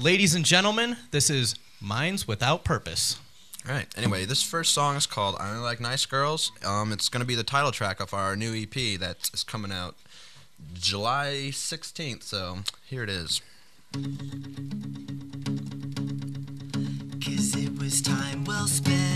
Ladies and gentlemen, this is Minds Without Purpose. All right. Anyway, this first song is called "I Only Like Nice Girls." Um, it's gonna be the title track of our new EP that is coming out July 16th. So here it is. Cause it was time well spent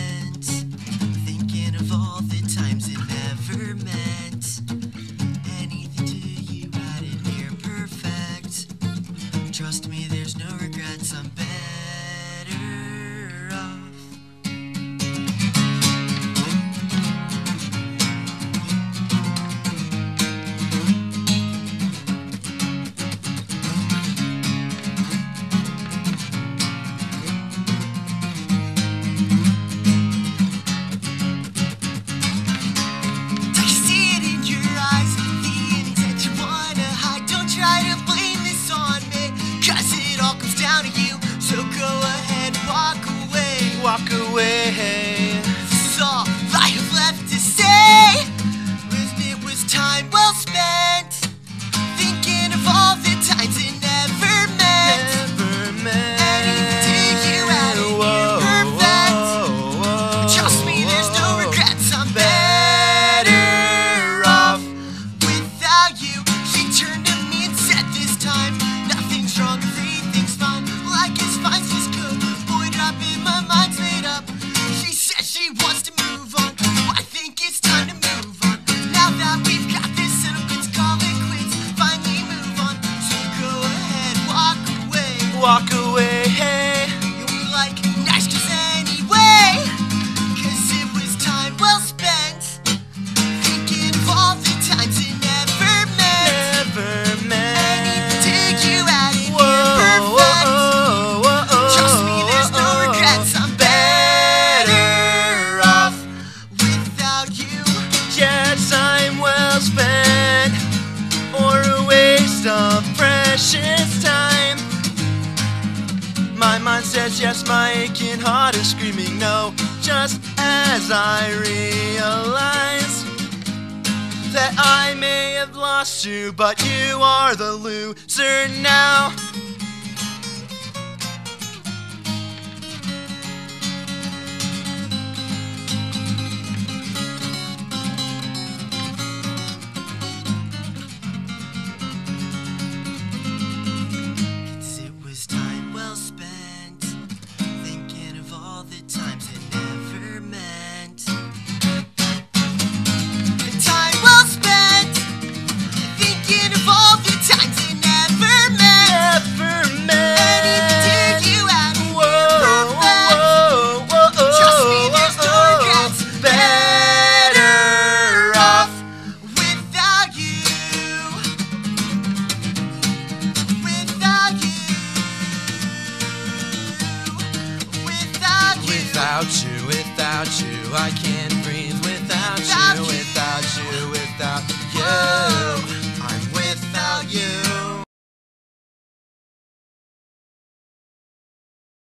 Walk away. Walk away. You were like nice girls anyway. Cause it was time well spent. Thinking of all the times it never meant. Never meant. Anything you had in Whoa, perfect. whoa, whoa, whoa, Trust me, there's no regrets. I'm better off without you. Yeah, time well spent, or a waste of precious says yes, my aching heart is screaming no. Just as I realize that I may have lost you, but you are the loser now. Without you. Without you, I can't